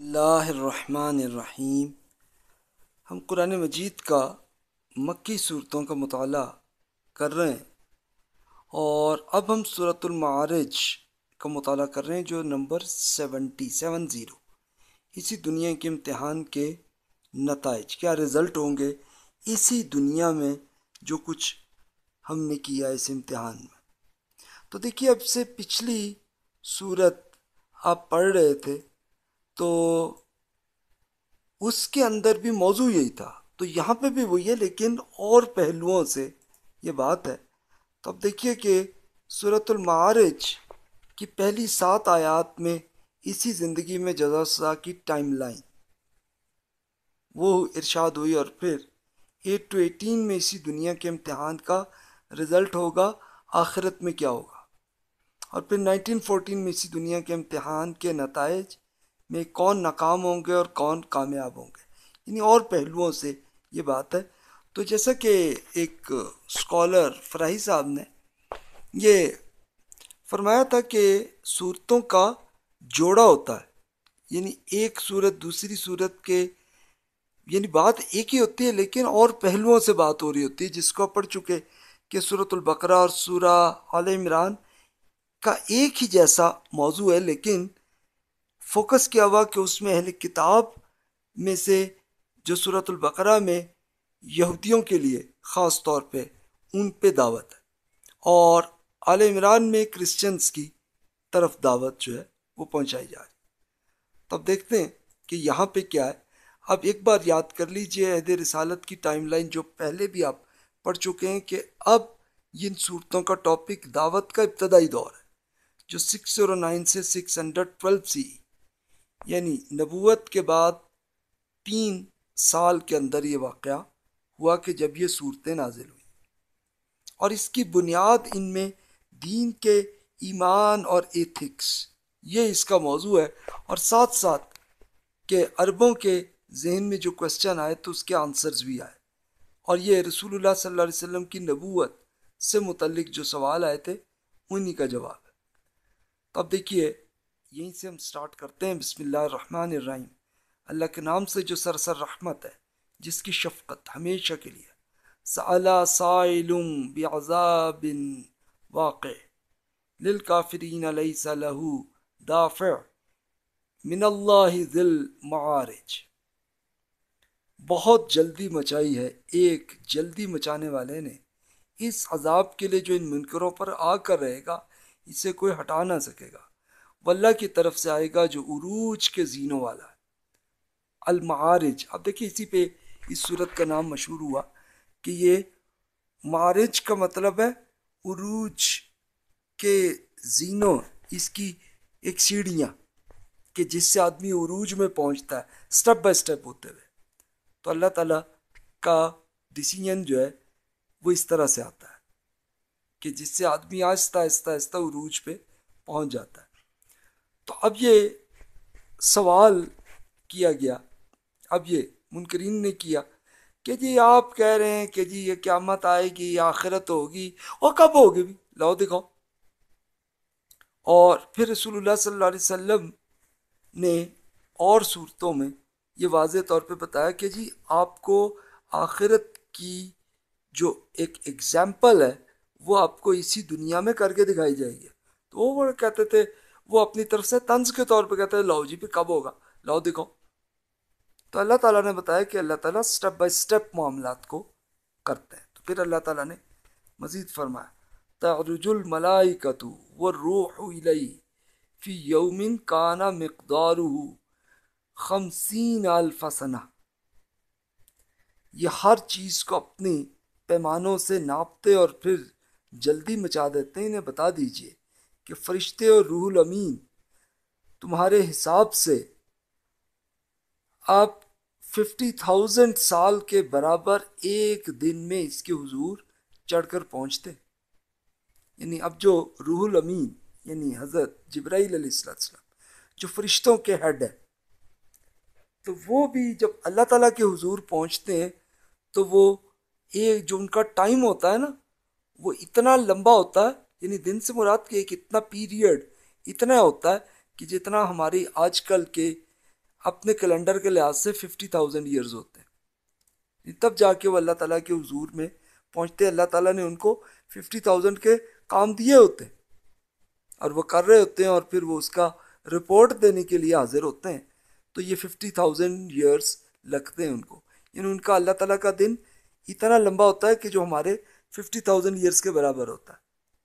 اللہ الرحمن الرحیم۔ ہم قرآن مجید کا مکی صورتوں کا مطالعہ کر رہے ہیں۔ اور اب ہم صورت المعارج کا مطالعہ کر رہے ہیں جو نمبر سیونٹی سیون زیرو۔ اسی دنیا کے امتحان کے نتائج، کیا رزلٹ ہوں گے اسی دنیا میں جو کچھ ہم نے کیا اس امتحان میں۔ تو دیکھیے، اب سے پچھلی صورت آپ پڑھ رہے تھے تو اس کے اندر بھی موضوع یہی تھا۔ تو یہاں پہ بھی وہی ہے، لیکن اور پہلوؤں سے یہ بات ہے۔ تو اب دیکھیے کہ صورت المعارج کی پہلی سات آیات میں اسی زندگی میں جزا سزا کی ٹائم لائن، وہ ارشاد ہوئی اور پھر ایٹ ٹو ایٹین میں اسی دنیا کے امتحان کا رزلٹ ہوگا، آخرت میں کیا ہوگا؟ اور پھر نائنٹین فورٹین میں اسی دنیا کے امتحان کے نتائج میں کون ناکام ہوں گے اور کون کامیاب ہوں گے۔ یعنی اور پہلوؤں سے یہ بات ہے۔ تو جیسا کہ ایک اسکالر فراہی صاحب نے یہ فرمایا تھا کہ صورتوں کا جوڑا ہوتا ہے یعنی ایک صورت دوسری صورت کے یعنی بات ایک ہی ہوتی ہے، لیکن اور پہلوؤں سے بات ہو رہی ہوتی ہے، جس کو پڑھ چکے کہ صورت البقرہ اور سورہ عال عمران کا ایک ہی جیسا موضوع ہے، لیکن فوکس کیا ہوا کہ اس میں اہل کتاب میں سے جو صورت البقرہ میں یہودیوں کے لیے خاص طور پہ ان پہ دعوت ہے۔ اور عال عمران میں کرسچنس کی طرف دعوت جو ہے وہ پہنچائی جا رہی تب دیکھتے ہیں کہ یہاں پہ کیا ہے۔ اب ایک بار یاد کر لیجیے عہد رسالت کی ٹائم لائن جو پہلے بھی آپ پڑھ چکے ہیں کہ اب ان صورتوں کا ٹاپک دعوت کا ابتدائی دور ہے، جو سکس زیرو نائن سے سکس ہنڈریڈ ٹویلو سی یعنی نبوت کے بعد تین سال کے اندر یہ واقعہ ہوا کہ جب یہ صورتیں نازل ہوئی۔ اور اس کی بنیاد ان میں دین کے ایمان اور ایتھکس یہ اس کا موضوع ہے۔ اور ساتھ ساتھ کہ عربوں کے ذہن میں جو کوشچن آئے تو اس کے آنسرز بھی آئے۔ اور یہ رسول اللہ صلی اللہ علیہ وسلم کی نبوت سے متعلق جو سوال آئے تھے، انہی کا جواب ہے۔ اب دیکھیے یہیں سے ہم سٹارٹ کرتے ہیں۔ بسم اللہ الرحمن الرحیم۔ اللہ کے نام سے جو سرسر رحمت ہے، جس کی شفقت ہمیشہ کے لیے۔ سعلا سائلم بعذاب واقع۔ للکافرین لیس لہو دافع من اللہ ذل معارج۔ بہت جلدی مچائی ہے۔ ایک جلدی مچانے والے نے اس عذاب کے لیے جو ان منکروں پر آ کر رہے گا، اسے کوئی ہٹا نہ سکے گا۔ واللہ کی طرف سے آئے گا جو عروج کے زینوں والا ہے۔ المعارج، اب دیکھیے اسی پہ اس صورت کا نام مشہور ہوا کہ یہ معارج کا مطلب ہے عروج کے زینوں، اس کی ایک سیڑھیاں کہ جس سے آدمی عروج میں پہنچتا ہے سٹیپ بائی سٹیپ ہوتے ہوئے۔ تو اللہ تعالیٰ کا ڈسیجن جو ہے وہ اس طرح سے آتا ہے کہ جس سے آدمی آہستہ آہستہ آہستہ عروج پہ پہنچ جاتا ہے۔ تو اب یہ سوال کیا گیا۔ اب یہ منکرین نے کیا کہ جی آپ کہہ رہے ہیں کہ جی یہ قیامت آئے گی آخرت ہوگی، اور کب ہوگی بھی؟ لاؤ دکھاؤ۔ اور پھر رسول اللہ صلی اللہ علیہ وسلم نے اور صورتوں میں یہ واضح طور پہ بتایا کہ جی آپ کو آخرت کی جو ایک ایگزامپل ہے، وہ آپ کو اسی دنیا میں کر کے دکھائی جائے گی۔ تو وہ کہتے تھے وہ اپنی طرف سے طنز کے طور پہ کہتے ہیں لاؤ جی پھر کب ہوگا؟ لاؤ دکھاؤ تو اللہ تعالیٰ نے بتایا کہ اللہ تعالیٰ سٹیپ بائی سٹیپ معاملات کو کرتے ہیں۔ تو پھر اللہ تعالیٰ نے مزید فرمایا، تعرج الملائکۃ والروح الی فی یوم کانا مقدارہ خمسین الف سنہ یہ ہر چیز کو اپنی پیمانوں سے ناپتے اور پھر جلدی مچا دیتے ہیں۔ انہیں بتا دیجیے کہ فرشتے اور روح الامین تمہارے حساب سے آپ ففٹی تھاؤزنڈ سال کے برابر ایک دن میں اس کے حضور چڑھ کر پہنچتے۔ یعنی اب جو روح الامین یعنی حضرت جبرائیل علیہ السلام، جو فرشتوں کے ہیڈ ہے تو وہ بھی جب اللہ تعالیٰ کے حضور پہنچتے ہیں، تو وہ ایک جو ان کا ٹائم ہوتا ہے نا، وہ اتنا لمبا ہوتا ہے یعنی دن سے مراد کے ایک اتنا پیریڈ اتنا ہوتا ہے کہ جتنا ہماری آج کل کے اپنے کیلنڈر کے لحاظ سے ففٹی تھاؤزینڈ ایئرز ہوتے ہیں۔ یعنی تب جا کے وہ اللہ تعالیٰ کے حضور میں پہنچتے اللہ تعالیٰ نے ان کو ففٹی تھاؤزینڈ کے کام دیے ہوتے ہیں اور وہ کر رہے ہوتے ہیں اور پھر وہ اس کا رپورٹ دینے کے لیے حاضر ہوتے ہیں۔ تو یہ ففٹی تھاؤزینڈ ایئرس لگتے ہیں ان کو۔ یعنی ان کا اللہ تعالیٰ کا دن اتنا لمبا ہوتا ہے کہ جو ہمارے ففٹی تھاؤزینڈ ایئرس کے برابر ہوتا ہے۔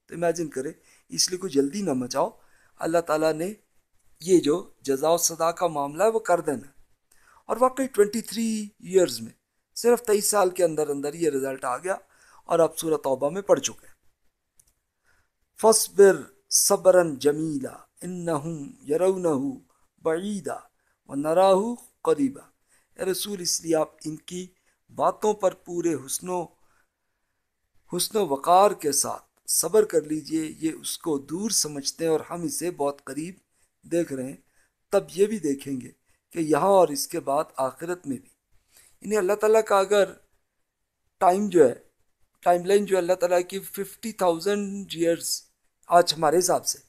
تو امیجن کرے، اس لیے کوئی جلدی نہ مچاؤ۔ اللہ تعالیٰ نے یہ جو جزا و صدا کا معاملہ ہے، وہ کر دینا۔ اور واقعی ٹوینٹی تھری ایئرز میں، صرف تیئیس سال کے اندر اندر یہ رزلٹ آ گیا اور اب صورت توبہ میں پڑ چکے فصبر صبرن جمیلا، انہم یرونہ بعیدا و نراہ قریبا۔ اے رسول، اس لیے آپ ان کی باتوں پر پورے حسن و حسن و وقار کے ساتھ صبر کر لیجیے، یہ اس کو دور سمجھتے ہیں اور ہم اسے بہت قریب دیکھ رہے ہیں۔ تب یہ بھی دیکھیں گے کہ یہاں اور اس کے بعد آخرت میں بھی۔ انہیں اللہ تعالیٰ کا اگر ٹائم جو ہے، ٹائم لائن جو اللہ تعالیٰ کی ففٹی تھاؤزینڈ ایئرس آج ہمارے حساب سے،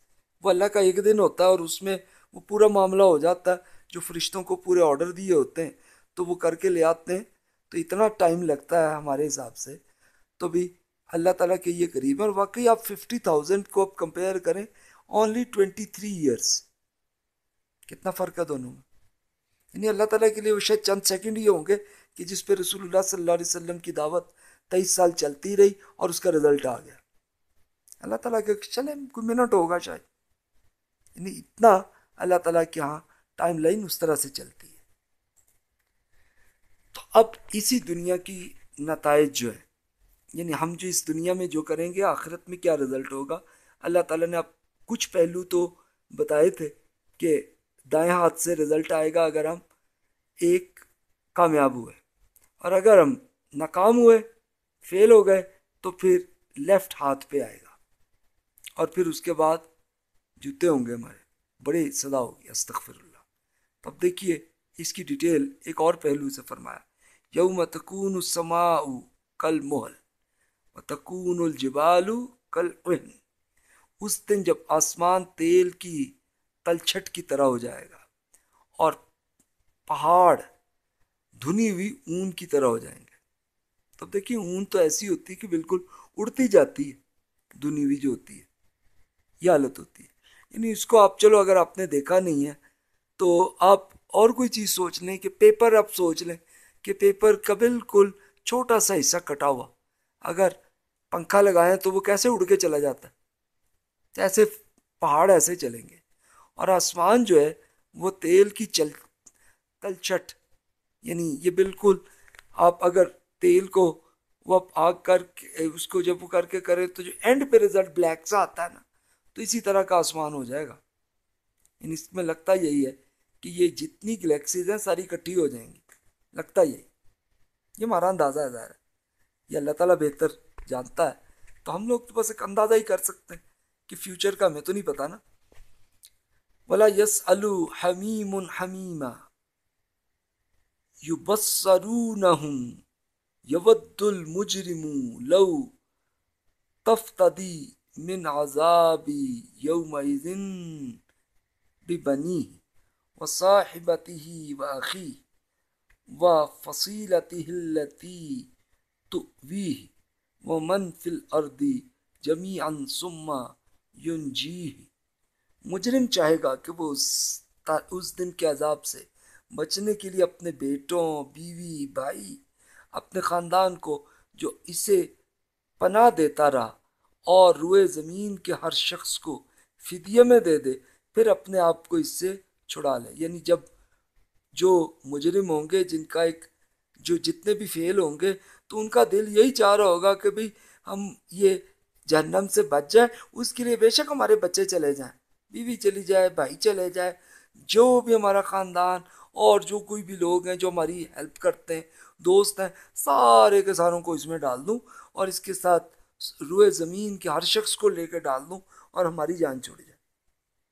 وہ اللہ کا ایک دن ہوتا ہے اور اس میں وہ پورا معاملہ ہو جاتا ہے۔ جو فرشتوں کو پورے آرڈر دیے ہوتے ہیں، تو وہ کر کے لے آتے ہیں۔ تو اتنا ٹائم لگتا ہے ہمارے حساب سے۔ تو بھی اللہ تعالیٰ کے یہ قریب ہے اور واقعی آپ ففٹی تھاؤزینڈ کو آپ کمپیئر کریں اونلی ٹوینٹی تھری ایئرس کتنا فرق ہے دونوں میں؟ یعنی اللہ تعالیٰ کے لیے وہ شاید چند سیکنڈ ہی ہوں گے کہ جس پہ رسول اللہ صلی اللہ علیہ وسلم کی دعوت تیئیس سال چلتی رہی اور اس کا رزلٹ آ گیا۔ اللہ تعالیٰ کے چلے، کوئی منٹ ہوگا شاید۔ یعنی اتنا اللہ تعالیٰ کے ہاں ٹائم لائن اس طرح سے چلتی ہے۔ تو اب اسی دنیا کی نتائج جو ہے یعنی ہم جو اس دنیا میں جو کریں گے، آخرت میں کیا رزلٹ ہوگا؟ اللہ تعالیٰ نے اب کچھ پہلو تو بتائے تھے کہ دائیں ہاتھ سے رزلٹ آئے گا اگر ہم ایک کامیاب ہوئے۔ اور اگر ہم ناکام ہوئے فیل ہو گئے، تو پھر لیفٹ ہاتھ پہ آئے گا۔ اور پھر اس کے بعد جوتے ہوں گے ہمارے۔ بڑی صدا ہوگی استغفر اللہ تو اب دیکھیے، اس کی ڈیٹیل ایک اور پہلو سے فرمایا، یوم تکون السماء کل محل تکون الجبال کل اس دن جب آسمان تیل کی تلچھٹ کی طرح ہو جائے گا اور پہاڑ دھنی ہوئی اون کی طرح ہو جائیں گے۔ تب دیکھیے، اون تو ایسی ہوتی ہے کہ بالکل اڑتی جاتی ہے، دھنی ہوئی جو ہوتی ہے، یہ حالت ہوتی ہے۔ یعنی اس کو آپ، چلو اگر آپ نے دیکھا نہیں ہے تو آپ اور کوئی چیز سوچ لیں کہ پیپر آپ سوچ لیں کہ پیپر کا بالکل چھوٹا سا حصہ کٹا ہوا۔ اگر پنکھا لگائیں تو وہ کیسے اڑ کے چلا جاتا ہے؟ ایسے پہاڑ ایسے چلیں گے۔ اور آسمان جو ہے، وہ تیل کی چل تلچٹ یعنی یہ بالکل آپ اگر تیل کو وہ آگ کر کے، اس کو جب وہ کر کے کرے تو جو اینڈ پہ رزلٹ بلیک سا آتا ہے نا، تو اسی طرح کا آسمان ہو جائے گا۔ یعنی اس میں لگتا یہی ہے کہ یہ جتنی گلیکسیز ہیں، ساری اکٹھی ہو جائیں گی۔ لگتا یہی۔ یہ ہمارا اندازہ ہے ظاہر۔ ہے یہ اللہ تعالیٰ بہتر جانتا ہے۔ تو ہم لوگ تو بس ایک اندازہ ہی کر سکتے ہیں کہ فیوچر کا ہمیں تو نہیں پتا نا۔ ولا یس الحمیم حمیم حمیما یو بسرو ید المجرم لو تفتدی من عذابی یوم ببنی و صاحبته و اخی و فصیلته التي تؤویه ومن فی الارض جمیعا ثم ینجیه مجرم چاہے گا کہ وہ اس اس دن کے عذاب سے بچنے کے لیے اپنے بیٹوں، بیوی، بھائی، اپنے خاندان کو جو اسے پناہ دیتا رہا اور روئے زمین کے ہر شخص کو فدیے میں دے دے، پھر اپنے آپ کو اس سے چھڑا لے۔ یعنی جب جو مجرم ہوں گے، جن کا ایک، جو جتنے بھی فیل ہوں گے تو ان کا دل یہی چاہ رہا ہوگا کہ بھئی ہم یہ جہنم سے بچ جائیں، اس کے لیے بے شک ہمارے بچے چلے جائیں، بیوی چلی جائے، بھائی چلے جائے، جو بھی ہمارا خاندان اور جو کوئی بھی لوگ ہیں جو ہماری ہیلپ کرتے ہیں، دوست ہیں، سارے کے ساروں کو اس میں ڈال دوں اور اس کے ساتھ روئے زمین کے ہر شخص کو لے کے ڈال دوں اور ہماری جان چھوڑ جائے۔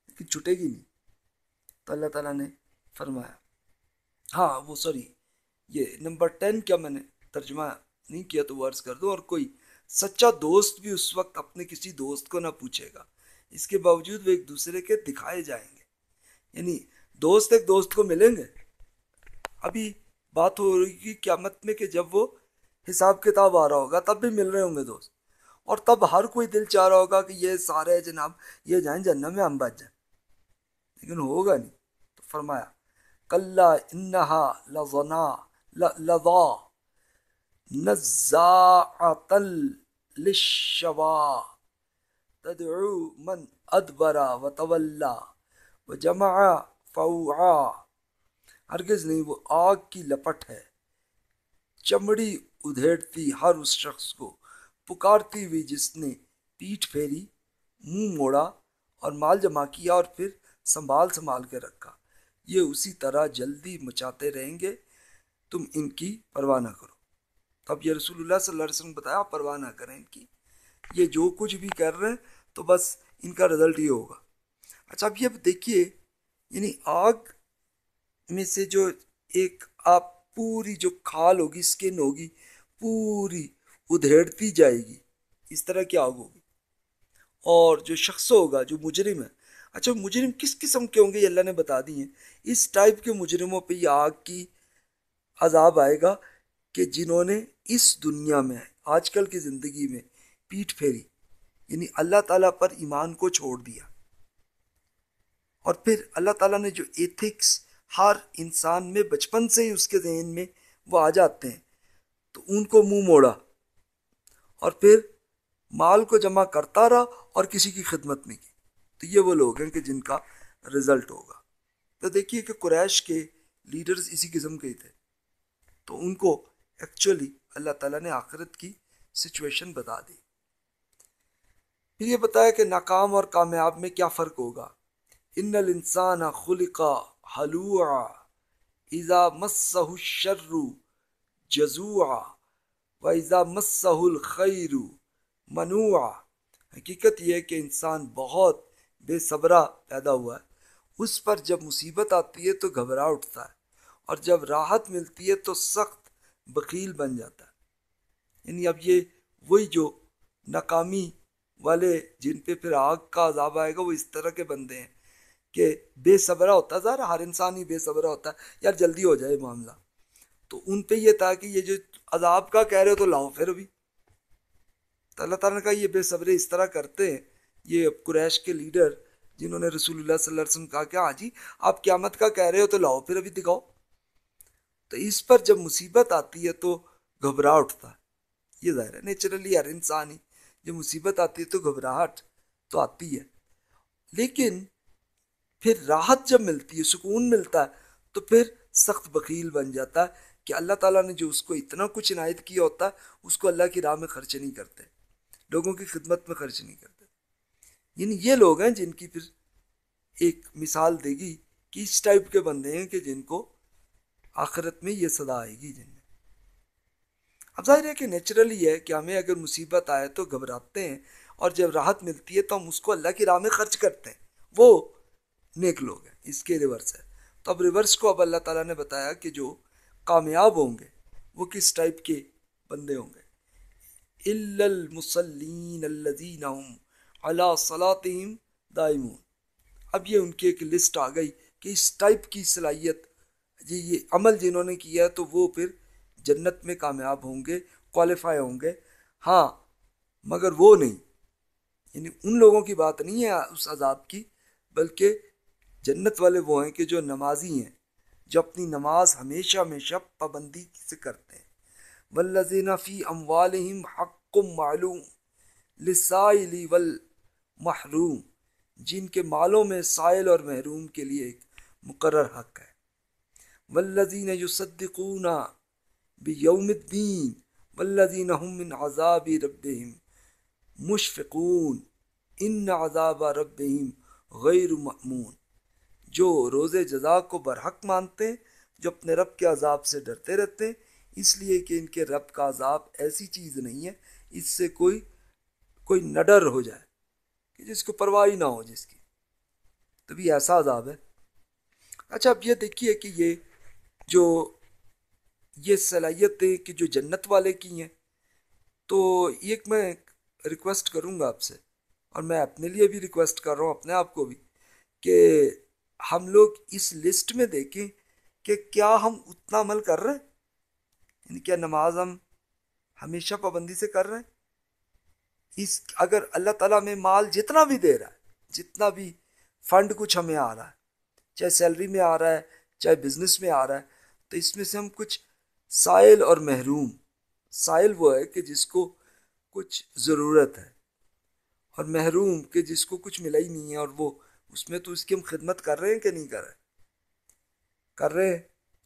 لیکن چھٹے گی نہیں۔ تو اللہ تعالیٰ نے فرمایا۔ ہاں وہ سوری، یہ نمبر ٹین کیا میں نے ترجمہ نہیں کیا تو وہ عرض کر دوں اور کوئی سچا دوست بھی اس وقت اپنے کسی دوست کو نہ پوچھے گا۔ اس کے باوجود وہ ایک دوسرے کے دکھائے جائیں گے۔ یعنی دوست ایک دوست کو ملیں گے۔ ابھی بات ہو رہی کہ قیامت میں کہ جب وہ حساب کتاب آ رہا ہوگا تب بھی مل رہے ہوں گے دوست۔ اور تب ہر کوئی دل چاہ رہا ہوگا کہ یہ سارے جناب یہ جائیں جنم میں ہم بچ جائیں۔ لیکن ہوگا نہیں۔ تو فرمایا کل انہا لذنا لذا نزاعتل للشوا تدعو من ادبرا و تولا و جمع فوعا ہرگز نہیں، وہ آگ کی لپٹ ہے۔ چمڑی ادھیڑتی ہر اس شخص کو۔ پکارتی ہوئی جس نے پیٹھ پھیری، منہ موڑا اور مال جمع کیا اور پھر سنبھال سنبھال کے رکھا۔ یہ اسی طرح جلدی مچاتے رہیں گے۔ تم ان کی پرواہ نہ کرو۔ تب یہ رسول اللہ صلی اللہ علیہ وسلم بتایا پرواہ نہ کریں ان کی۔ یہ جو کچھ بھی کر رہے ہیں، تو بس ان کا رزلٹ یہ ہوگا۔ اچھا اب یہ دیکھیے یعنی آگ میں سے جو ایک آپ پوری جو کھال ہوگی اسکن ہوگی، پوری ادھیڑتی جائے گی۔ اس طرح کی آگ ہوگی۔ اور جو شخص ہوگا، جو مجرم ہے۔ اچھا مجرم کس قسم کے ہوں گے؟ یہ اللہ نے بتا دی ہیں۔ اس ٹائپ کے مجرموں پہ یہ آگ کی عذاب آئے گا۔ کہ جنہوں نے اس دنیا میں، آج کل کی زندگی میں پیٹ پھیری یعنی اللہ تعالیٰ پر ایمان کو چھوڑ دیا۔ اور پھر اللہ تعالیٰ نے جو ایتھکس ہر انسان میں بچپن سے ہی اس کے ذہن میں وہ آ جاتے ہیں، تو ان کو منہ موڑا۔ اور پھر مال کو جمع کرتا رہا اور کسی کی خدمت نہیں کی۔ تو یہ وہ لوگ ہیں کہ جن کا رزلٹ ہوگا۔ تو دیکھیے کہ قریش کے لیڈرز اسی قسم کے ہی تھے۔ تو ان کو ایکچولی اللہ تعالیٰ نے آخرت کی سچویشن بتا دی۔ پھر یہ بتایا کہ ناکام اور کامیاب میں کیا فرق ہوگا؟ ان الانسان خلقا حلوعا اذا مسہ الشر جزوعا و اذا مسہ الخیر منوعا۔ حقیقت یہ ہے کہ انسان بہت بے صبرہ پیدا ہوا ہے۔ اس پر جب مصیبت آتی ہے تو گھبرا اٹھتا ہے اور جب راحت ملتی ہے تو سخت بخیل بن جاتا ہے۔ یعنی اب یہ وہی جو ناکامی والے جن پہ پھر آگ کا عذاب آئے گا، وہ اس طرح کے بندے ہیں کہ بے صبرہ ہوتا ہے۔ ظاہر ہر انسان ہی بے صبرہ ہوتا ہے۔ یار جلدی ہو جائے معاملہ۔ تو ان پہ یہ تھا کہ یہ جو عذاب کا کہہ رہے ہو تو لاؤ پھر بھی تو اللہ تعالیٰ نے کہا یہ بے صبرے اس طرح کرتے ہیں۔ یہ قریش کے لیڈر جنہوں نے رسول اللہ صلی اللہ علیہ وسلم کہا کہ ہاں جی آپ قیامت کا کہہ رہے ہو تو لاؤ پھر ابھی دکھاؤ۔ تو اس پر جب مصیبت آتی ہے تو گھبرا اٹھتا ہے۔ یہ ظاہر ہے نیچرلی ہر انسان ہی جب مصیبت آتی ہے تو گھبراہٹ تو آتی ہے۔ لیکن پھر راحت جب ملتی ہے، سکون ملتا ہے، تو پھر سخت بخیل بن جاتا ہے کہ اللہ تعالیٰ نے جو اس کو اتنا کچھ عنایت کیا ہوتا ہے، اس کو اللہ کی راہ میں خرچ نہیں کرتے۔ لوگوں کی خدمت میں خرچ نہیں کرتے۔ یعنی یہ لوگ ہیں جن کی پھر ایک مثال دے گی کہ اس ٹائپ کے بندے ہیں کہ جن کو آخرت میں یہ صدا آئے گی جن میں۔ اب ظاہر ہے کہ نیچرلی ہے کہ ہمیں اگر مصیبت آئے تو گھبراتے ہیں اور جب راحت ملتی ہے تو ہم اس کو اللہ کی راہ میں خرچ کرتے ہیں۔ وہ نیک لوگ ہیں، اس کے ریورس ہے۔ تو اب ریورس کو اب اللہ تعالیٰ نے بتایا کہ جو کامیاب ہوں گے، وہ کس ٹائپ کے بندے ہوں گے؟ المسلین الذین اللہ صلاطیم دائمون۔ اب یہ ان کی ایک لسٹ آ گئی کہ اس ٹائپ کی صلاحیت جی یہ عمل جنہوں نے کیا تو وہ پھر جنت میں کامیاب ہوں گے کوالیفائی ہوں گے۔ ہاں مگر وہ نہیں۔ یعنی ان لوگوں کی بات نہیں ہے اس عذاب کی، بلکہ جنت والے وہ ہیں کہ جو نمازی ہیں، جو اپنی نماز ہمیشہ ہمیشہ پابندی سے کرتے ہیں۔ ولزین فی اموالہم حق معلوم لسائلی والمحروم۔ جن کے مالوں میں سائل اور محروم کے لیے ایک مقرر حق ہے۔ والذین یصدقون بیوم الدین والذین هم من عذاب ربهم مشفقون، ان عذاب ربهم غیر مأمون۔ جو روز جزا کو برحق مانتے ہیں جو اپنے رب کے عذاب سے ڈرتے رہتے ہیں اس لیے کہ ان کے رب کا عذاب ایسی چیز نہیں ہے، اس سے کوئی کوئی نڈر ہو جائے، کہ جس کو پرواہ نہ ہو جس کی۔ تبھی ایسا عذاب ہے۔ اچھا اب یہ دیکھیے کہ یہ جو یہ صلاحیتیں کہ جو جنت والے کی ہیں، تو ایک میں ریکویسٹ کروں گا آپ سے، اور میں اپنے لیے بھی ریکویسٹ کر رہا ہوں، اپنے آپ کو بھی، کہ ہم لوگ اس لسٹ میں دیکھیں کہ کیا ہم اتنا عمل کر رہے ہیں۔ یعنی کیا نماز ہم ہمیشہ پابندی سے کر رہے ہیں؟ اس اگر اللہ تعالیٰ میں مال جتنا بھی دے رہا ہے، جتنا بھی فنڈ کچھ ہمیں آ رہا ہے، چاہے سیلری میں آ رہا ہے، چاہے بزنس میں آ رہا ہے تو اس میں سے ہم کچھ سائل اور محروم۔ سائل وہ ہے کہ جس کو کچھ ضرورت ہے، اور محروم کہ جس کو کچھ ملا ہی نہیں ہے، اور وہ اس میں تو اس کی ہم خدمت کر رہے ہیں کہ نہیں کر رہے؟ کر رہے ہیں،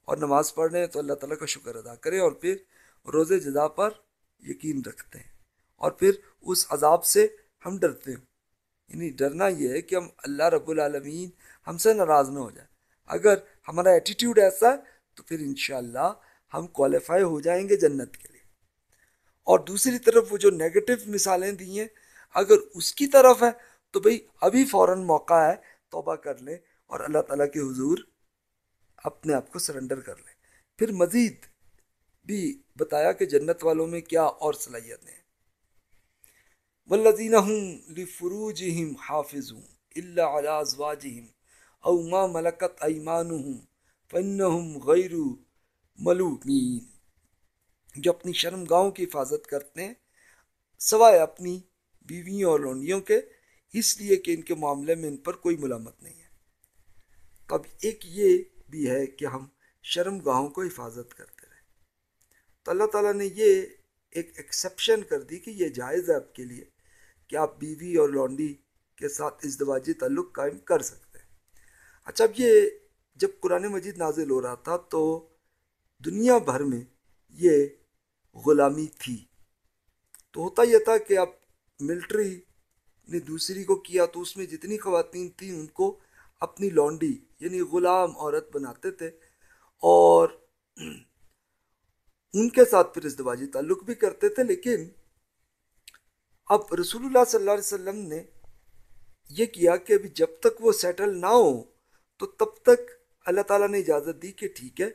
اور نماز پڑھ رہے ہیں تو اللہ تعالیٰ کا شکر ادا کریں اور پھر روز جزا پر یقین رکھتے ہیں۔ اور پھر اس عذاب سے ہم ڈرتے ہیں۔ یعنی ڈرنا یہ ہے کہ ہم اللہ رب العالمین ہم سے ناراض نہ ہو جائے اگر ہمارا ایٹیٹیوڈ ایسا ہے تو پھر انشاءاللہ ہم کوالیفائی ہو جائیں گے جنت کے لیے۔ اور دوسری طرف وہ جو نیگیٹو مثالیں دی ہیں، اگر اس کی طرف ہے تو بھئی ابھی فوراً موقع ہے، توبہ کر لیں اور اللہ تعالیٰ کے حضور اپنے آپ کو سرنڈر کر لیں۔ پھر مزید بھی بتایا کہ جنت والوں میں کیا اور صلاحیتیں ہیں۔ والذین هم لفروجهم حافظون الا على ازواجهم او ما ملكت ايمانهم فانهم غیر ملومین جو اپنی شرم گاہوں کی حفاظت کرتے ہیں، سوائے اپنی بیویوں اور لونڈیوں کے، اس لیے کہ ان کے معاملے میں ان پر کوئی ملامت نہیں ہے۔ اب ایک یہ بھی ہے کہ ہم شرم گاہوں کو حفاظت کرتے رہیں۔ تو اللہ تعالیٰ نے یہ ایک ایکسیپشن کر دی کہ یہ جائز ہے آپ کے لیے کہ آپ بیوی اور لونڈی کے ساتھ ازدواجی تعلق قائم کر سکتے ہیں۔ اچھا اب یہ جب قرآن مجید نازل ہو رہا تھا تو دنیا بھر میں یہ غلامی تھی۔ تو ہوتا یہ تھا کہ اب ملٹری نے دوسری کو کیا تو اس میں جتنی خواتین تھیں ان کو اپنی لونڈی یعنی غلام عورت بناتے تھے اور ان کے ساتھ پھر ازدواجی تعلق بھی کرتے تھے۔ لیکن اب رسول اللہ صلی اللہ علیہ وسلم نے یہ کیا کہ ابھی جب تک وہ سیٹل نہ ہو تو تب تک اللہ تعالیٰ نے اجازت دی کہ ٹھیک ہے،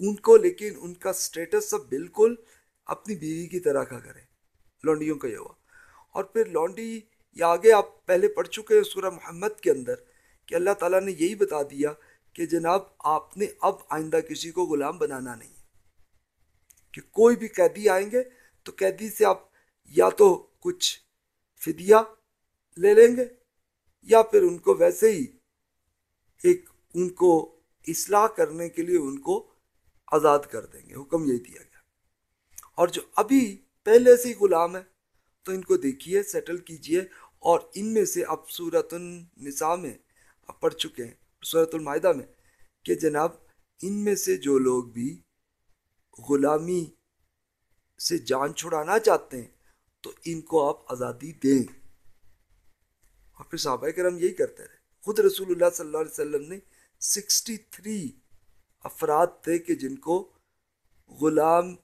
ان کو، لیکن ان کا سٹیٹس سب بالکل اپنی بیوی کی طرح کا کریں۔ لونڈیوں کا یہ ہوا۔ اور پھر لونڈی یا آگے آپ پہلے پڑھ چکے ہیں سورہ محمد کے اندر کہ اللہ تعالیٰ نے یہی بتا دیا کہ جناب آپ نے اب آئندہ کسی کو غلام بنانا نہیں کہ کوئی بھی قیدی آئیں گے تو قیدی سے آپ یا تو کچھ فدیہ لے لیں گے یا پھر ان کو ویسے ہی ایک ان کو اصلاح کرنے کے لیے ان کو آزاد کر دیں گے۔ حکم یہی دیا گیا۔ اور جو ابھی پہلے سے ہی غلام ہے، تو ان کو دیکھیے سیٹل کیجیے اور ان میں سے اب صورت النساء میں اب پڑھ چکے ہیں صورت المائدہ میں، کہ جناب ان میں سے جو لوگ بھی غلامی سے جان چھڑانا چاہتے ہیں، تو ان کو آپ آزادی دیں۔ اور پھر صحابہ کرم یہی کرتے رہے۔ خود رسول اللہ صلی اللہ علیہ وسلم نے سکسٹی تھری افراد تھے کہ جن کو غلام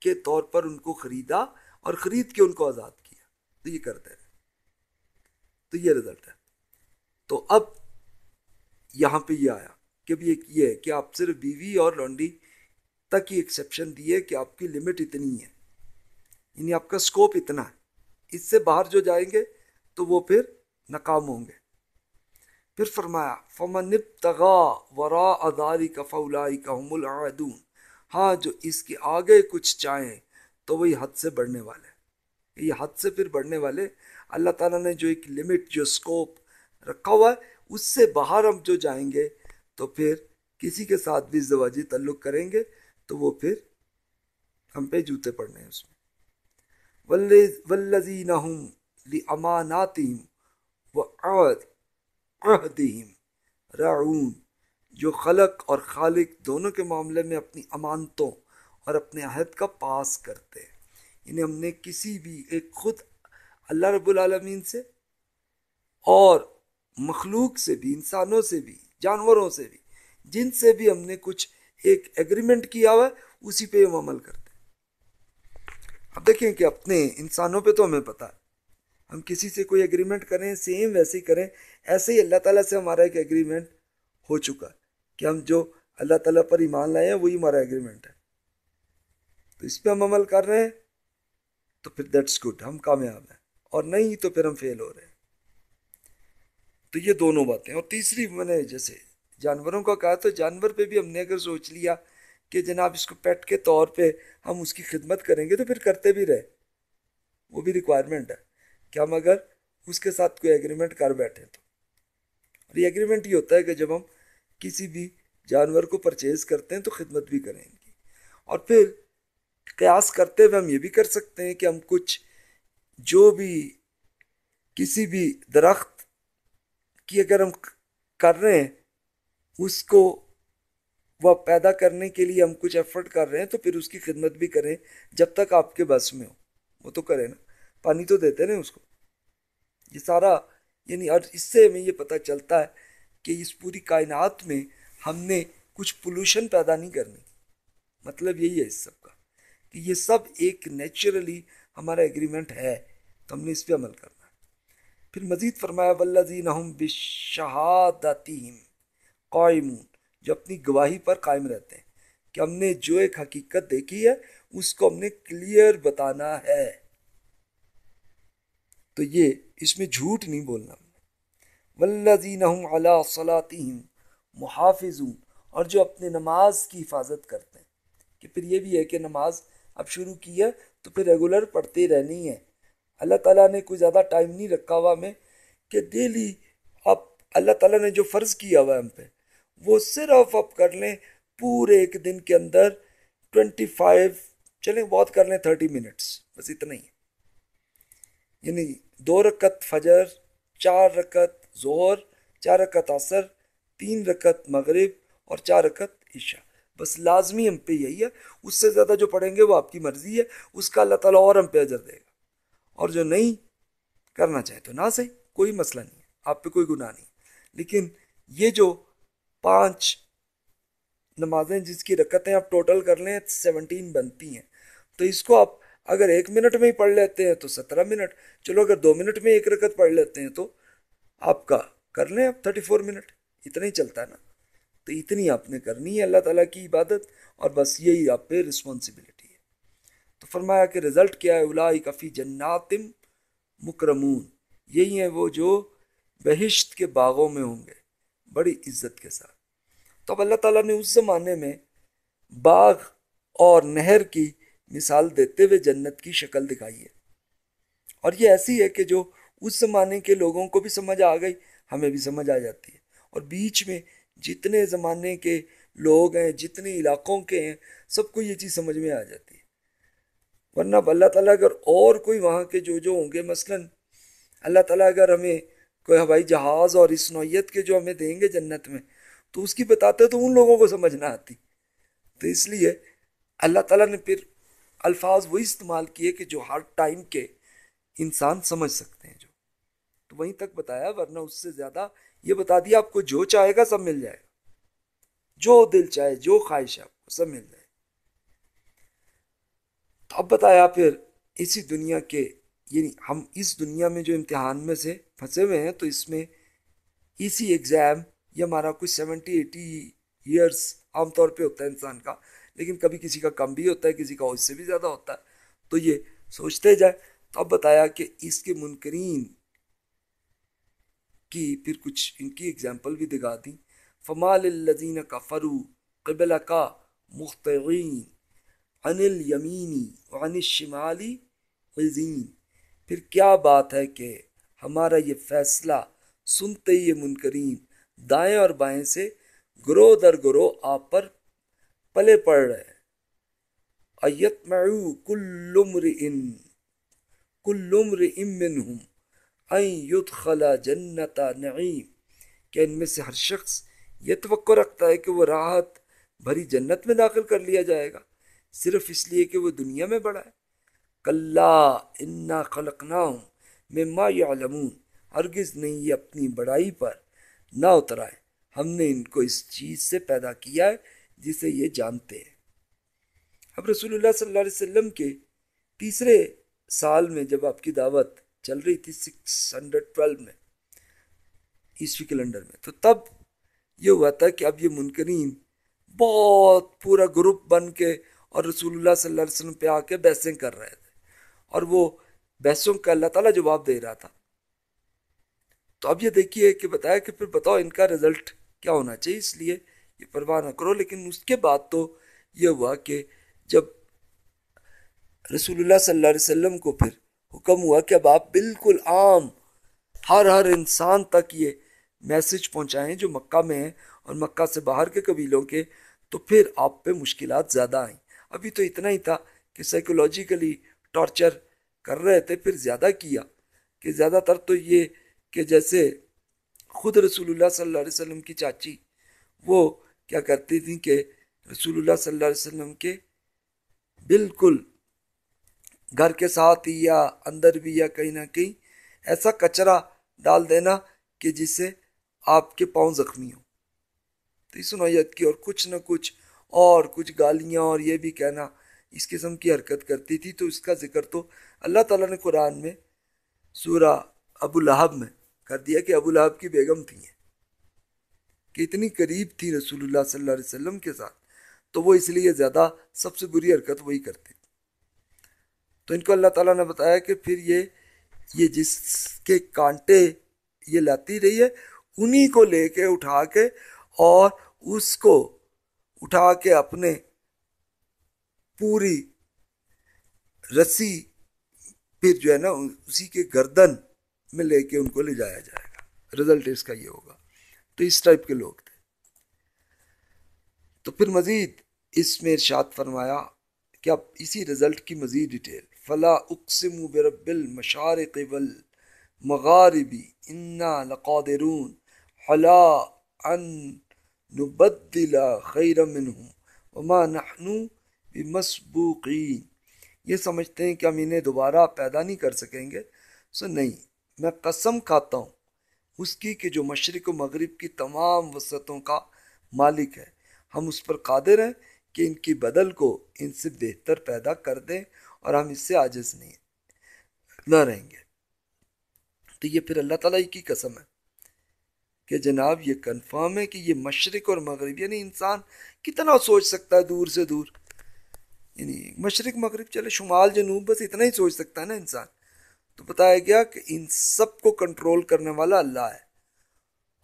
کے طور پر ان کو خریدا اور خرید کے ان کو آزاد کیا۔ تو یہ کرتے رہے۔ تو یہ رزلٹ ہے۔ تو اب یہاں پہ یہ آیا کہ بھی ایک یہ ہے کہ آپ صرف بیوی اور لانڈی تک ہی ایکسیپشن دیے کہ آپ کی لمٹ اتنی ہے۔ یعنی آپ کا سکوپ اتنا ہے۔ اس سے باہر جو جائیں گے تو وہ پھر ناکام ہوں گے۔ پھر فرمایا، فمن ابتغا ورا اداری کا فولائی کا ہم العدون ہاں جو اس کے آگے کچھ چاہیں تو وہی حد سے بڑھنے والے۔ یہ حد سے پھر بڑھنے والے، اللہ تعالیٰ نے جو ایک لمٹ جو سکوپ رکھا ہوا ہے، اس سے باہر ہم جو جائیں گے تو پھر کسی کے ساتھ بھی زواجی تعلق کریں گے تو وہ پھر ہم پہ جوتے پڑنے ہیں اس میں۔ ولزین ہوں لی اماناتیم و عہد عہدہم رعون، جو خلق اور خالق دونوں کے معاملے میں اپنی امانتوں اور اپنے عہد کا پاس کرتے ہیں۔ یعنی ہم نے کسی بھی ایک خود اللہ رب العالمین سے اور مخلوق سے بھی، انسانوں سے بھی، جانوروں سے بھی، جن سے بھی ہم نے کچھ ایک ایگریمنٹ کیا ہوا ہے، اسی پہ ہم عمل کرتے اب دیکھیں کہ اپنے انسانوں پہ تو ہمیں پتہ ہے۔ ہم کسی سے کوئی اگریمنٹ کریں سیم ویسے ہی کریں۔ ایسے ہی اللہ تعالیٰ سے ہمارا ایک اگریمنٹ ہو چکا کہ ہم جو اللہ تعالیٰ پر ایمان لائے ہیں، وہی ہمارا اگریمنٹ ہے۔ تو اس پہ ہم عمل کر رہے ہیں، تو پھر دیٹس گڈ ہم کامیاب ہیں۔ اور نہیں تو پھر ہم فیل ہو رہے ہیں۔ تو یہ دونوں باتیں اور تیسری، میں نے جیسے جانوروں کا کہا، تو جانور پہ بھی ہم نے اگر سوچ لیا کہ جناب اس کو پیٹ کے طور پہ ہم اس کی خدمت کریں گے، تو پھر کرتے بھی رہے۔ وہ بھی ریکوائرمنٹ ہے۔ کہ ہم اگر اس کے ساتھ کوئی ایگریمنٹ کر بیٹھے تو۔ اور یہ ایگریمنٹ یہ ہوتا ہے کہ جب ہم کسی بھی جانور کو پرچیز کرتے ہیں تو خدمت بھی کریں گے۔ اور پھر قیاس کرتے ہوئے ہم یہ بھی کر سکتے ہیں کہ ہم کچھ جو بھی کسی بھی درخت کی اگر ہم کر رہے ہیں، اس کو وہ پیدا کرنے کے لیے ہم کچھ ایفرٹ کر رہے ہیں تو پھر اس کی خدمت بھی کریں جب تک آپ کے بس میں ہو۔ وہ تو کرے نا۔ پانی تو دیتے نا اس کو۔ یہ سارا یعنی اور اس سے ہمیں یہ پتہ چلتا ہے کہ اس پوری کائنات میں ہم نے کچھ پولوشن پیدا نہیں کرنی۔ مطلب یہی ہے اس سب کا کہ یہ سب ایک نیچرلی ہمارا ایگریمنٹ ہے، تو ہم نے اس پہ عمل کرنا ہے۔ پھر مزید فرمایا ولزین بشہادتیم قائمون۔ جو اپنی گواہی پر قائم رہتے ہیں۔ کہ ہم نے جو ایک حقیقت دیکھی ہے، اس کو ہم نے کلیئر بتانا ہے۔ تو یہ اس میں جھوٹ نہیں بولنا۔ ولزین علی صلاتہم محافظون۔ اور جو اپنے نماز کی حفاظت کرتے ہیں۔ کہ پھر یہ بھی ہے کہ نماز اب شروع کی ہے تو پھر ریگولر پڑھتے رہنی ہے۔ اللہ تعالیٰ نے کوئی زیادہ ٹائم نہیں رکھا ہوا ہمیں کہ ڈیلی اب اللہ تعالیٰ نے جو فرض کیا ہوا ہے ہم پہ، وہ صرف اب کر لیں پورے ایک دن کے اندر ٹوینٹی فائیو چلیں بہت کر لیں تھرٹی منٹس بس اتنا ہی۔ یعنی دو رکت فجر، چار رکت زہر چار رکت عصر، تین رکت مغرب اور چار رکت عشاء۔ بس لازمی ہم پہ یہی ہے، اس سے زیادہ جو پڑھیں گے وہ آپ کی مرضی ہے، اس کا اللہ تعالیٰ اور ہم پہ اجر دے گا۔ اور جو نہیں کرنا چاہے تو نہ صحیح، کوئی مسئلہ نہیں ہے، آپ پہ کوئی گناہ نہیں لیکن یہ جو پانچ نمازیں جس کی رکتیں آپ ٹوٹل کر لیں، سیونٹین بنتی ہیں، تو اس کو آپ اگر ایک منٹ میں ہی پڑھ لیتے ہیں تو سترہ منٹ۔ چلو اگر دو منٹ میں ایک رکت پڑھ لیتے ہیں تو آپ کا کر لیں آپ تھرٹی فور منٹ۔ اتنا ہی چلتا ہے نا۔ تو اتنی آپ نے کرنی ہے اللہ تعالیٰ کی عبادت اور بس یہی آپ پہ رسپانسبلٹی ہے۔ تو فرمایا کہ رزلٹ کیا ہے؟ الائی کفی جناتم مکرمون۔ یہی ہیں وہ جو بہشت کے باغوں میں ہوں گے، بڑی عزت کے ساتھ۔ تو اب اللہ تعالیٰ نے اس زمانے میں باغ اور نہر کی مثال دیتے ہوئے جنت کی شکل دکھائی ہے۔ اور یہ ایسی ہے کہ جو اس زمانے کے لوگوں کو بھی سمجھ آ گئی، ہمیں بھی سمجھ آ جاتی ہے۔ اور بیچ میں جتنے زمانے کے لوگ ہیں، جتنے علاقوں کے ہیں، سب کو یہ چیز سمجھ میں آ جاتی ہے۔ ورنہ اللہ تعالیٰ اگر اور کوئی وہاں کے جو جو ہوں گے، مثلا اللہ تعالیٰ اگر ہمیں کوئی ہوائی جہاز اور اس نوعیت کے جو ہمیں دیں گے جنت میں، تو اس کی بتاتے تو ان لوگوں کو سمجھ نہ آتی۔ تو اس لیے اللہ تعالیٰ نے پھر الفاظ وہی استعمال کیے کہ جو ہر ٹائم کے انسان سمجھ سکتے ہیں جو۔ تو وہیں تک بتایا، ورنہ اس سے زیادہ یہ بتا دیا، آپ کو جو چاہے گا سب مل جائے گا۔ جو دل چاہے، جو خواہش ہے، آپ کو سب مل جائے۔ تو اب بتایا پھر اسی دنیا کے یعنی ہم اس دنیا میں جو امتحان میں سے پھنسے ہوئے ہیں، تو اس میں اسی ایگزام یہ ہمارا کچھ سیونٹی ایٹی ایئرس عام طور پہ ہوتا ہے انسان کا لیکن کبھی کسی کا کم بھی ہوتا ہے، کسی کا اس سے بھی زیادہ ہوتا ہے۔ تو یہ سوچتے جائے تو اب بتایا کہ اس کے منکرین کی پھر کچھ ان کی اگزامپل بھی دکھا دیں۔ فمال الزین کا فرو قبل کا مختین عن الیمینی وعن الشمالی عزین پھر کیا بات ہے کہ ہمارا یہ فیصلہ سنتے ہی منکرین دائیں اور بائیں سے گروہ در گروہ آپ پر پلے پڑ رہے ایت معو کل امرئن کل امرئن منہم این یدخلا جنتا نعیم۔ کہ ان میں سے ہر شخص یہ توقع رکھتا ہے کہ وہ راحت بھری جنت میں داخل کر لیا جائے گا۔ صرف اس لیے کہ وہ دنیا میں بڑا ہے۔ کلا انا خلقناہم مما یعلمون۔ ہرگز نہیں، یہ اپنی بڑائی پر نہ اترائے۔ ہم نے ان کو اس چیز سے پیدا کیا ہے جسے یہ جانتے ہیں۔ اب رسول اللہ صلی اللہ علیہ وسلم کے تیسرے سال میں جب آپ کی دعوت چل رہی تھی سکس ہنڈریڈ ٹویلو میں، عیسوی کیلنڈر میں، تو تب یہ ہوا تھا کہ اب یہ منکرین بہت پورا گروپ بن کے اور رسول اللہ صلی اللہ علیہ وسلم پہ آ کے بحثیں کر رہے تھے۔ اور وہ بحثوں کا اللہ تعالیٰ جواب دے رہا تھا۔ تو اب یہ دیکھیے کہ بتایا کہ پھر بتاؤ ان کا رزلٹ کیا ہونا چاہیے۔ اس لیے یہ پرواہ نہ کرو، لیکن اس کے بعد تو یہ ہوا کہ جب رسول اللہ صلی اللہ علیہ وسلم کو پھر حکم ہوا کہ اب آپ بالکل عام ہر ہر انسان تک یہ میسج پہنچائیں جو مکہ میں ہیں اور مکہ سے باہر کے قبیلوں کے، تو پھر آپ پہ مشکلات زیادہ آئیں۔ ابھی تو اتنا ہی تھا کہ سائیکولوجیکلی ٹارچر کر رہے تھے، پھر زیادہ کیا۔ کہ زیادہ تر تو یہ کہ جیسے خود رسول اللہ صلی اللہ علیہ وسلم کی چاچی، وہ کیا کرتی تھیں کہ رسول اللہ صلی اللہ علیہ وسلم کے بالکل گھر کے ساتھ ہی یا اندر بھی یا کہیں نہ کہیں ایسا کچرا ڈال دینا کہ جس سے آپ کے پاؤں زخمی ہوں۔ تو اس نوعیت کی اور کچھ نہ کچھ اور کچھ گالیاں اور یہ بھی کہنا اس قسم کی حرکت کرتی تھی۔ تو اس کا ذکر تو اللہ تعالیٰ نے قرآن میں سورہ ابو لہب میں کر دیا کہ ابو لہب کی بیگم تھی ہیں کہ اتنی قریب تھی رسول اللہ صلی اللہ علیہ وسلم کے ساتھ، تو وہ اس لیے زیادہ سب سے بری حرکت وہی کرتی تھی تو ان کو اللہ تعالیٰ نے بتایا کہ پھر یہ یہ جس کے کانٹے یہ لاتی رہی ہے، انہی کو لے کے اٹھا کے اور اس کو اٹھا کے اپنے پوری رسی پھر جو ہے نا، اسی کے گردن میں لے کے ان کو لے جایا جائے گا۔ رزلٹ اس کا یہ ہوگا۔ تو اس ٹائپ کے لوگ تھے۔ تو پھر مزید اس میں ارشاد فرمایا کہ اب اسی رزلٹ کی مزید ڈیٹیل فلا اقسم برب المشارق والمغاربی انا لقادرون۔ حلا ان نبدل خیر منہم وما نحن بمسبوقین یہ سمجھتے ہیں کہ ہم انہیں دوبارہ پیدا نہیں کر سکیں گے۔ سو نہیں، میں قسم کھاتا ہوں اس کی کہ جو مشرق و مغرب کی تمام وسعتوں کا مالک ہے۔ ہم اس پر قادر ہیں کہ ان کی بدل کو ان سے بہتر پیدا کر دیں اور ہم اس سے عاجز نہیں نہ رہیں گے۔ تو یہ پھر اللہ تعالیٰ کی قسم ہے کہ جناب یہ کنفرم ہے کہ یہ مشرق اور مغرب یعنی انسان کتنا سوچ سکتا ہے دور سے دور؟ یعنی مشرق، مغرب، چلے شمال، جنوب، بس اتنا ہی سوچ سکتا ہے نا انسان۔ تو بتایا گیا کہ ان سب کو کنٹرول کرنے والا اللہ ہے۔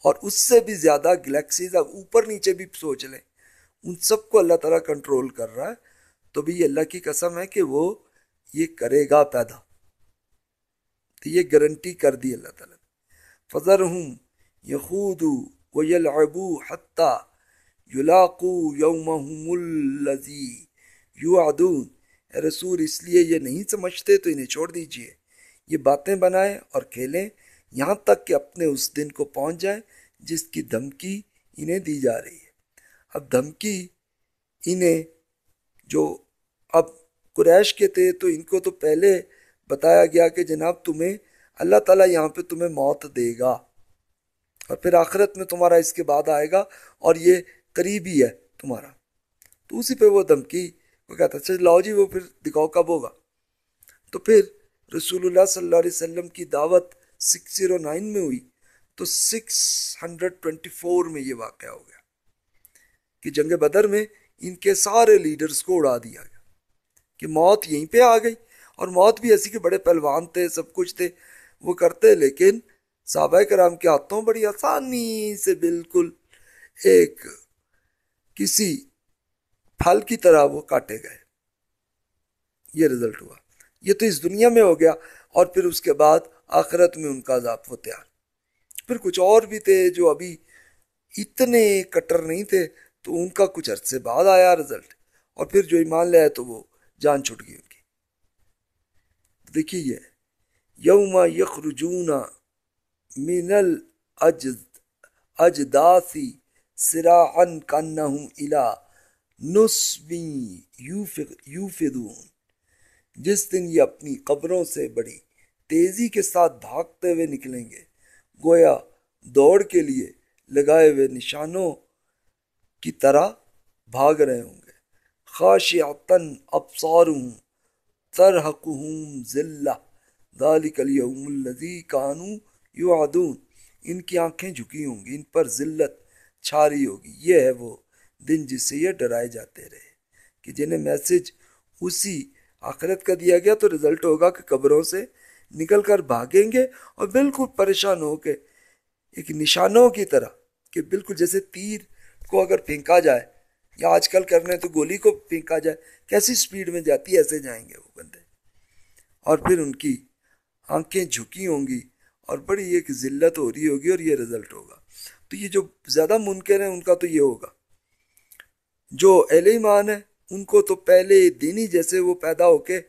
اور اس سے بھی زیادہ گلیکسیز اب اوپر نیچے بھی سوچ لیں۔ ان سب کو اللہ تعالیٰ کنٹرول کر رہا ہے۔ تو بھی یہ اللہ کی قسم ہے کہ وہ یہ کرے گا پیدا۔ تو یہ گارنٹی کر دی اللہ تعالیٰ نے۔ فضر ہوں یخود و یلعبو حتیٰ یلاقو یومہم الذی یوعدون اے رسول، اس لیے یہ نہیں سمجھتے تو انہیں چھوڑ دیجیے۔ یہ باتیں بنائیں اور کھیلیں یہاں تک کہ اپنے اس دن کو پہنچ جائیں جس کی دھمکی انہیں دی جا رہی ہے۔ اب دھمکی انہیں جو اب قریش کے تھے تو ان کو تو پہلے بتایا گیا کہ جناب تمہیں اللہ تعالیٰ یہاں پہ تمہیں موت دے گا اور پھر آخرت میں تمہارا اس کے بعد آئے گا اور یہ قریبی ہے تمہارا۔ تو اسی پہ وہ دھمکی، وہ کہتا اچھا لاؤ جی وہ پھر دکھاؤ کب ہوگا؟ تو پھر رسول اللہ صلی اللہ علیہ وسلم کی دعوت سکس زیرو نائن میں ہوئی، تو سکس ہنڈریڈ ٹوینٹی فور میں یہ واقعہ ہو گیا کہ جنگ بدر میں ان کے سارے لیڈرز کو اڑا دیا گیا کہ موت یہیں پہ آ گئی۔ اور موت بھی ایسی کہ بڑے پہلوان تھے، سب کچھ تھے، وہ کرتے، لیکن صحابہ کرام کے ہاتھوں بڑی آسانی سے بالکل ایک کسی پھل کی طرح وہ کاٹے گئے۔ یہ رزلٹ ہوا۔ یہ تو اس دنیا میں ہو گیا اور پھر اس کے بعد آخرت میں ان کا عذاب و تیار۔ پھر کچھ اور بھی تھے جو ابھی اتنے کٹر نہیں تھے تو ان کا کچھ عرصے بعد آیا رزلٹ اور پھر جو ایمان لے تو وہ جان چھٹ گئی ان کی۔ دیکھیے یہ یوم یخرجون من الاجداثی سراعا کانہم الى نصبی یوفدون۔ جس دن یہ اپنی قبروں سے بڑی تیزی کے ساتھ بھاگتے ہوئے نکلیں گے، گویا دوڑ کے لیے لگائے ہوئے نشانوں کی طرح بھاگ رہے ہوں گے۔ خاشعتن ابصارہم ترحقہم ذلہ۔ ذالک الیوم الذی کانو یعدون ان کی آنکھیں جھکی ہوں گی، ان پر ذلت چھاری ہوگی۔ یہ ہے وہ دن جس سے یہ ڈرائے جاتے رہے کہ جنہیں میسج اسی آخرت کا دیا گیا تو رزلٹ ہوگا کہ قبروں سے نکل کر بھاگیں گے اور بالکل پریشان ہو کے، ایک نشانوں کی طرح کہ بالکل جیسے تیر کو اگر پھینکا جائے، یا آج کل کرنے تو گولی کو پھینکا جائے، کیسی سپیڈ میں جاتی ہے، ایسے جائیں گے وہ بندے۔ اور پھر ان کی آنکھیں جھکی ہوں گی اور بڑی ایک ذلت ہو رہی ہوگی اور یہ رزلٹ ہوگا۔ تو یہ جو زیادہ منکر ہیں، ان کا تو یہ ہوگا۔ جو اہل ایمان ہے ان کو تو پہلے دن ہی جیسے وہ پیدا ہو کے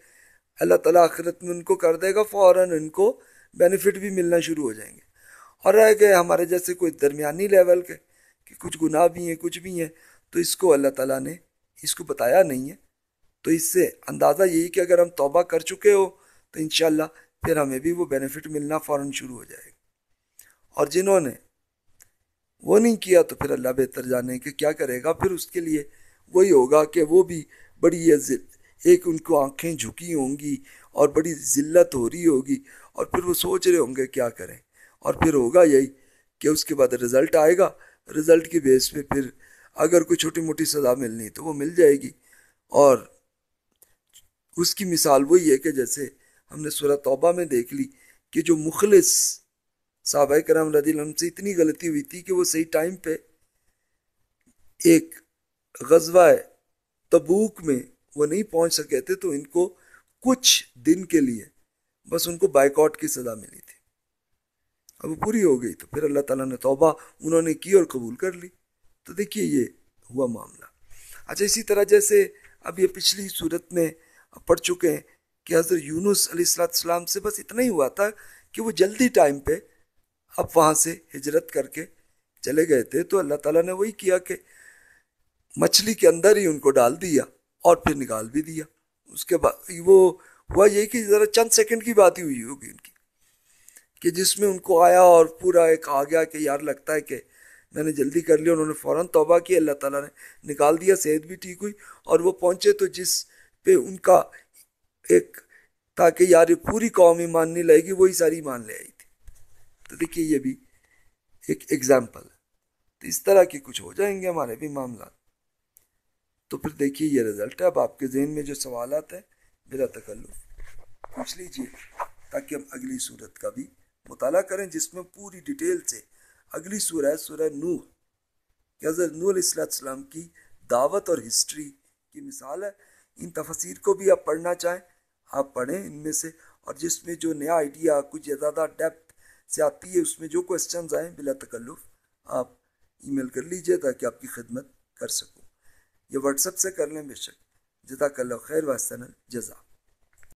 اللہ تعالیٰ آخرت میں ان کو کر دے گا، فوراً ان کو بینیفٹ بھی ملنا شروع ہو جائیں گے۔ اور رہ گئے ہمارے جیسے کوئی درمیانی لیول کے کہ کچھ گناہ بھی ہیں، کچھ بھی ہیں، تو اس کو اللہ تعالیٰ نے اس کو بتایا نہیں ہے۔ تو اس سے اندازہ یہی کہ اگر ہم توبہ کر چکے ہو تو انشاءاللہ پھر ہمیں بھی وہ بینیفٹ ملنا فوراً شروع ہو جائے گا۔ اور جنہوں نے وہ نہیں کیا تو پھر اللہ بہتر جانے کہ کیا کرے گا۔ پھر اس کے لیے وہی ہوگا کہ وہ بھی بڑی عزت ایک ان کو آنکھیں جھکی ہوں گی اور بڑی ذلت ہو رہی ہوگی اور پھر وہ سوچ رہے ہوں گے کیا کریں۔ اور پھر ہوگا یہی کہ اس کے بعد رزلٹ آئے گا۔ رزلٹ کی بیس پہ پھر اگر کوئی چھوٹی موٹی سزا ملنی تو وہ مل جائے گی۔ اور اس کی مثال وہی ہے کہ جیسے ہم نے سورہ توبہ میں دیکھ لی کہ جو مخلص صحابہ کرام رضی اللہ عنہ سے اتنی غلطی ہوئی تھی کہ وہ صحیح ٹائم پہ ایک غزوہ تبوک میں وہ نہیں پہنچ سکے تھے، تو ان کو کچھ دن کے لیے بس ان کو بائک آؤٹ کی سزا ملی تھی۔ اب وہ پوری ہو گئی تو پھر اللہ تعالیٰ نے توبہ انہوں نے کی اور قبول کر لی۔ تو دیکھیے یہ ہوا معاملہ۔ اچھا اسی طرح جیسے اب یہ پچھلی صورت میں پڑھ چکے ہیں کہ حضرت یونس علیہ السلاۃ السلام سے بس اتنا ہی ہوا تھا کہ وہ جلدی ٹائم پہ اب وہاں سے ہجرت کر کے چلے گئے تھے۔ تو اللہ تعالیٰ نے وہی کیا کہ مچھلی کے اندر ہی ان کو ڈال دیا اور پھر نکال بھی دیا۔ اس کے بعد وہ ہوا یہ کہ ذرا چند سیکنڈ کی بات ہی ہوئی ہوگی ان کی کہ جس میں ان کو آیا اور پورا ایک آ گیا کہ یار لگتا ہے کہ میں نے جلدی کر لیا، انہوں نے فوراً توبہ کی، اللہ تعالیٰ نے نکال دیا، صحت بھی ٹھیک ہوئی اور وہ پہنچے تو جس پہ ان کا ایک تاکہ یار پوری قوم ایمان نہیں لائے گی، وہی ساری ایمان لے آئی تھی۔ تو دیکھیے یہ بھی ایک ایگزامپل ہے۔ تو اس طرح کے کچھ ہو جائیں گے ہمارے بھی معاملات۔ تو پھر دیکھیے یہ رزلٹ ہے۔ اب آپ کے ذہن میں جو سوالات ہیں میرا تکلف، پوچھ لیجیے تاکہ ہم اگلی صورت کا بھی مطالعہ کریں، جس میں پوری ڈیٹیل سے اگلی سورہ ہے، سورہ نوح۔ کہ حضرت نور علیہ السلام کی دعوت اور ہسٹری کی مثال ہے۔ ان تفسیر کو بھی آپ پڑھنا چاہیں، آپ پڑھیں ان میں سے۔ اور جس میں جو نیا آئیڈیا کچھ زیادہ ڈیپتھ سے آتی ہے، اس میں جو کوشچنز آئیں، بلا تکلف، آپ ای میل کر لیجیے تاکہ آپ کی خدمت کر سکوں یہ واٹس اپ سے کر لیں بے شک۔ جزاک اللہ خیر واسطہ جزا